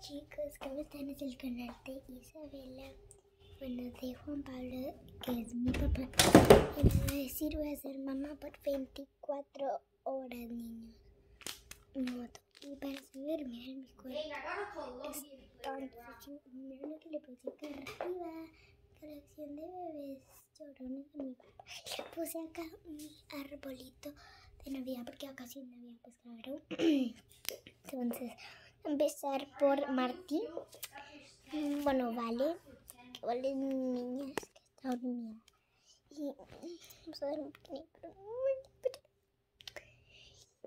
chicos, ¿cómo están? Es el canal de Isabela. Bueno, de Juan Pablo, que es mi papá. Y me va a decir, voy a ser mamá por 24 horas, niños. Moto. Y para subirme a mi cuerpo. Mira lo que le puse acá arriba. Colección de bebés llorones de mi papá. Le puse acá mi arbolito de Navidad, porque acá sí es Navidad, pues claro. Entonces, empezar por Martín. Bueno, vale. Que vale niñas que está dormida. Y vamos a dar un pequeño.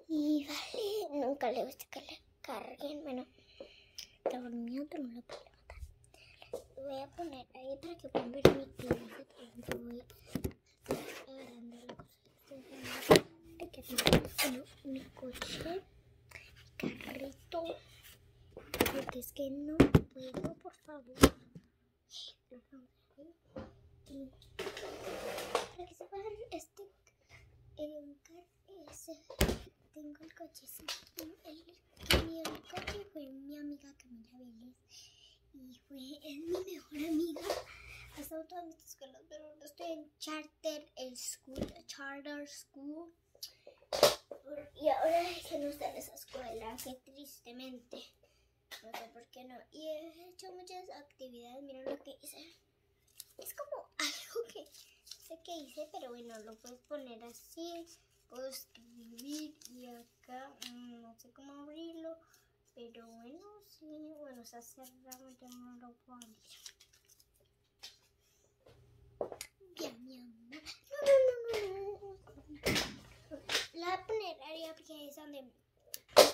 Y vale, nunca le gusta que le carguen. Bueno, está pero no la puedo levantar. Lo voy a poner ahí para que puedan ver mi ejemplo, voy agarrando la cosa. Tengo, bueno, mi coche carrito. Porque es que no puedo, por favor. Para que sepan, este el ese, tengo el coche. sí. El que coche fue mi amiga Camila Vélez. Y fue, es mi mejor amiga. Ha estado todas mis escuelas, pero no estoy en Charter el School, Charter School. Y ahora ya no está en esa escuela, que tristemente. No sé por qué no. Y he hecho muchas actividades, miren lo que hice. Es como algo que sé qué hice, pero bueno, lo puedes poner así. Puedo escribir y acá mm, no sé cómo abrirlo. Pero bueno, sí, bueno, está cerrado, ya no lo puedo abrir. Bien, mi amor. No, no, no, no, no. La voy a porque es donde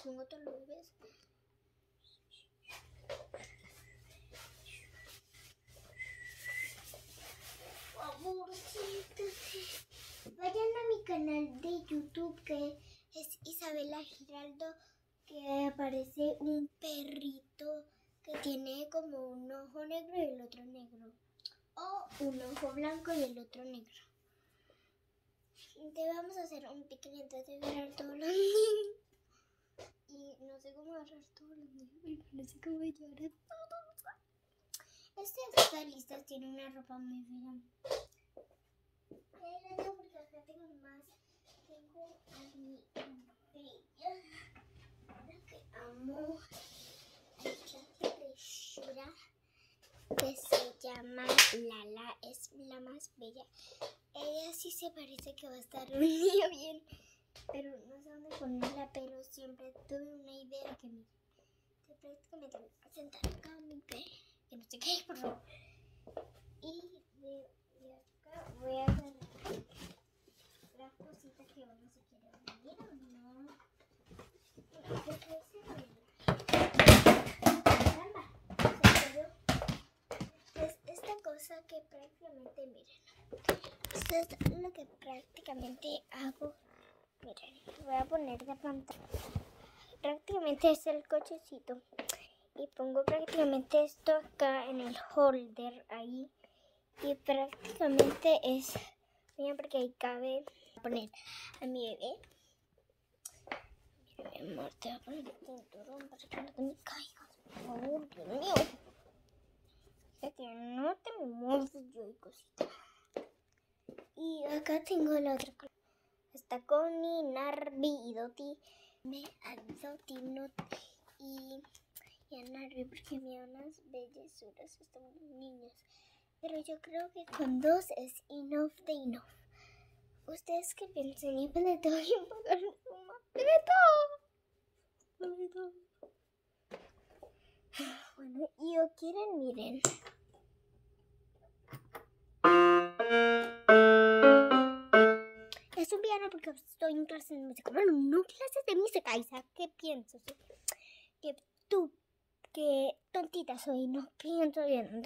pongo todos los bebés. Vayan a mi canal de YouTube que es Isabela Giraldo, que aparece un perrito que tiene como un ojo negro y el otro negro. O un ojo blanco y el otro negro. Te vamos a hacer un pequeño de agarrar todos los niños. Y no sé cómo agarrar todos los niños. No sé cómo llevar a todos. Este lista, tiene una ropa muy fea. Tengo más. Tengo a mi bella. La que amo. Esta preciosura que se llama Lala. Es la más bella. Ella sí se parece que va a estar un día bien. Pero no sé dónde ponerla, pero siempre tuve una idea que me... prácticamente me voy a sentar acá mi bebé. Que no se caiga, por favor. Y de, de acá voy a agarrar las cositas que uno se quiere venir o no. Mira, ¿qué puede ser? Caramba, se quedó. Es esta cosa que prácticamente, miren. Esto es lo que prácticamente hago. Miren, voy a poner de pantalla. Prácticamente es el cochecito. Y pongo prácticamente esto acá en el holder ahí. Y prácticamente es. Miren, porque ahí cabe poner a mi bebé. Mi amor, te voy a poner el cinturón para que no te me caigas. Por favor, Dios mío. Ya que no y. Y acá tengo la otra color. Está Connie, Narvi y Doti. Me a Doti no, y, y a Narvi porque me dan unas bellezuras. Están niños. Pero yo creo que con dos es enough de enough. ¿Ustedes qué piensan? Y le tengo que pagar una. Bueno, y o quieren, miren. ¿Qué piensas? Que tú, que tontita soy, no pienso bien.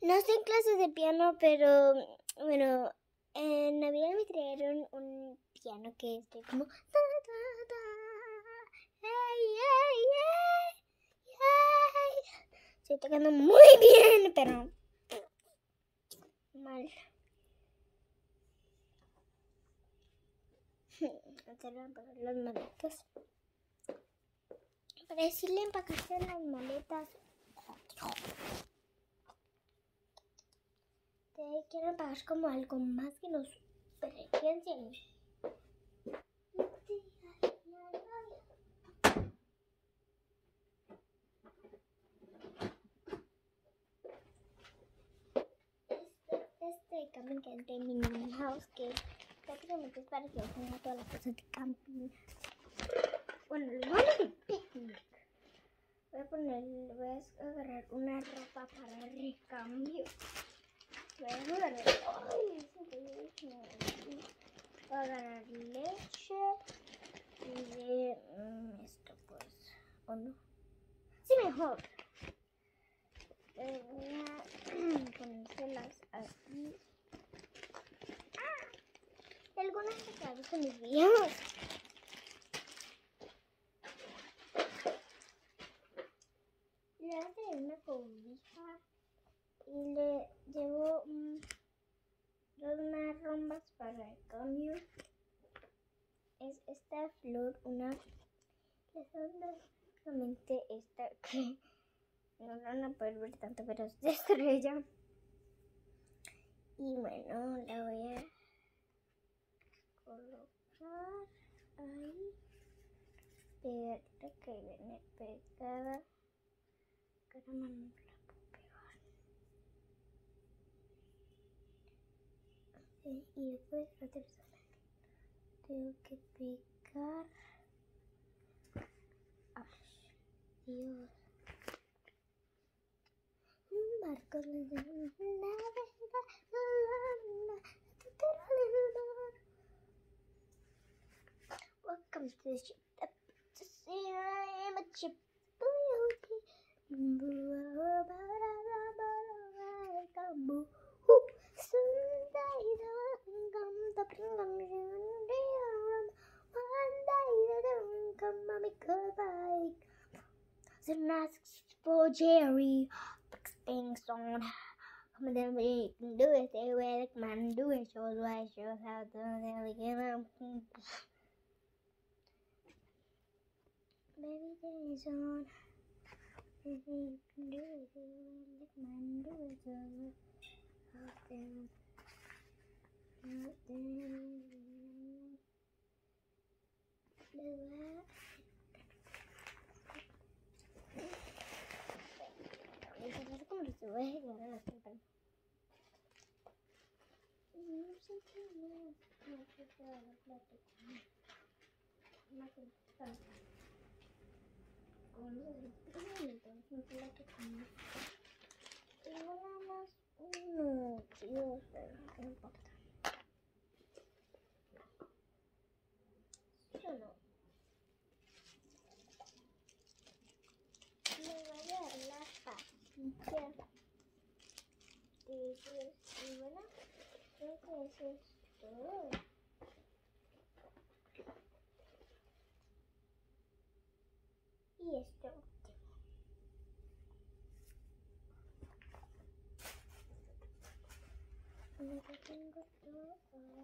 No estoy en clases de piano, pero bueno, en Navidad me trajeron un piano que es de como. Estoy tocando muy bien, pero mal. Antes de apagar las manitas. para decirle empacarse en las maletas. Te quiero empacar como algo más que nos presencien. Este, este camping que es de House que prácticamente es para que ponga todas las cosas de camping. Bueno, voy a hacer picnic. Voy a poner, voy a agarrar una ropa para recambio. Voy a agarrar, ay, voy a agarrar leche y de mm, esto pues, o no. Sí, mejor. Voy a ponérselas aquí. Ah, algunas se quedaron con mis videos. le hace una cobija y le llevo dos unas rombas para el cambio. Es esta flor, una les básicamente esta que no la van a poder ver tanto, pero es de estrella. Y bueno, la voy a colocar ahí. Pegarla que viene pegada caramba, no la puedo pegar. Y después la tercera. Tengo que pegar. Ay, Dios. Marcos de la the masks for Jerry, things on. Come then we can do it. They wear like man do it. Shows why shows how to really get them. Baby days on. Baby, you can do it. They wear like man do it. Out there. Out there. Luego, no sé cómo lo sube y ahora lo sientan. No sé qué no. No sé qué va a plato. Una cosa. Más uno. y otro. no importa. Yo no. Me voy a la pastilla de y bueno, creo que es esto. Y esto tengo todo.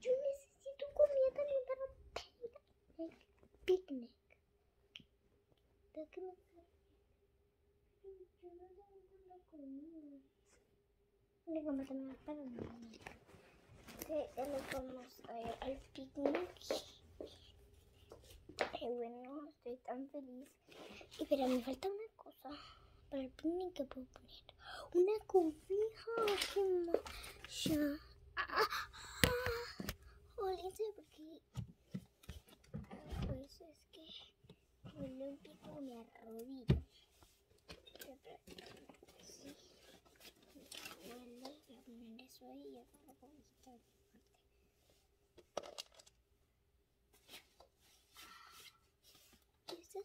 Yo necesito comida para un picnic. Picnic. ¿De qué me sale? Yo no tengo la comida. Le compro también para un Que ya nos vamos a ir al picnic. Bueno, estoy tan feliz. Y pero me falta una cosa para el picnic que puedo poner. Una cobija. ¡Qué macha! ¡Ah! ¡Ah! Olvídense porque pues es que me lo pico me arrodillo. Sí. Voy a poner eso ahí y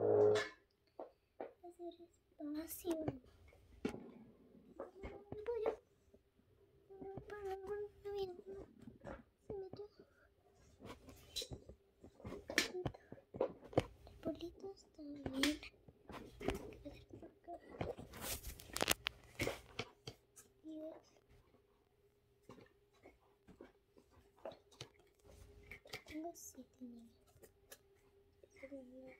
Hacer espacio. Arbolitos también. Tengo siete niños.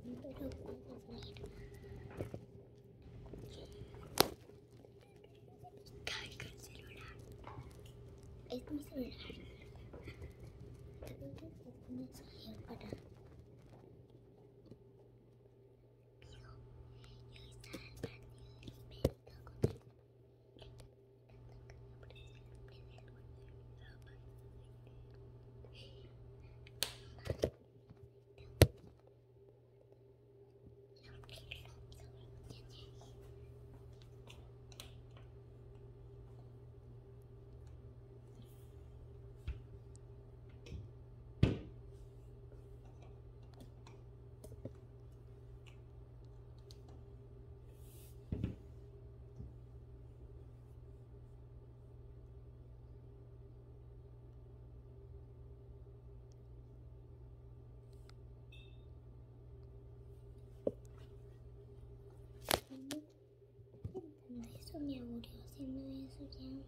again.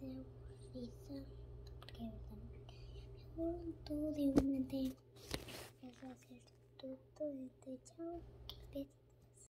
There visa. Porque eu não tô lembrando. Eu só acerto tudo. Então, tchau.